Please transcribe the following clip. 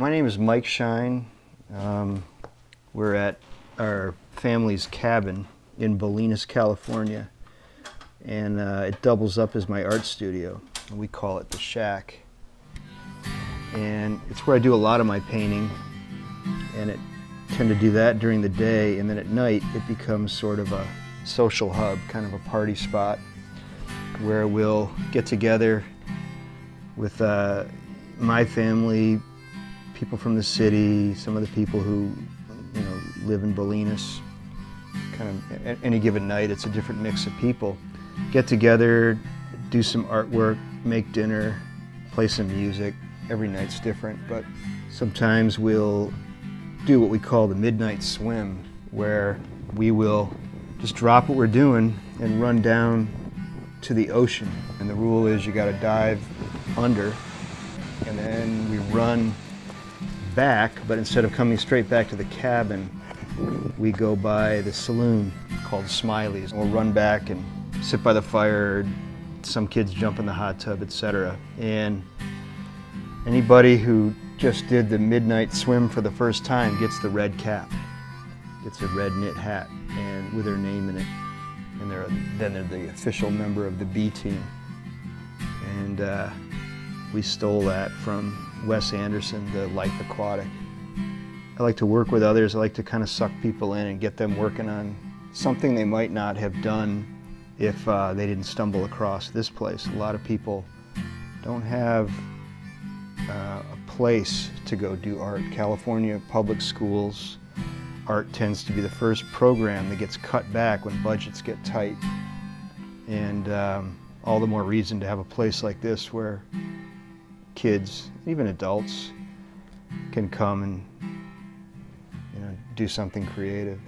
My name is Mike Shine. Um, we're at our family's cabin in Bolinas, California, and uh, it doubles up as my art studio. We call it the Shack, and it's where I do a lot of my painting, and it tend to do that during the day, and then at night it becomes sort of a social hub, kind of a party spot, where we'll get together with uh, my family, people from the city, some of the people who you know live in Bolinas. Kind of any given night, it's a different mix of people. Get together, do some artwork, make dinner, play some music. Every night's different, but sometimes we'll do what we call the midnight swim, where we will just drop what we're doing and run down to the ocean. And the rule is you got to dive under, and then we run back, but instead of coming straight back to the cabin, we go by the saloon called Smiley's. We'll run back and sit by the fire. Some kids jump in the hot tub, etc. And anybody who just did the midnight swim for the first time gets the red cap, gets a red knit hat, and with their name in it. And they're, then they're the official member of the B team. And uh, we stole that from Wes Anderson, the Life Aquatic. I like to work with others. I like to kind of suck people in and get them working on something they might not have done if uh, they didn't stumble across this place. A lot of people don't have uh, a place to go do art. California public schools, art tends to be the first program that gets cut back when budgets get tight. And um, all the more reason to have a place like this where kids, even adults, can come and you know, do something creative.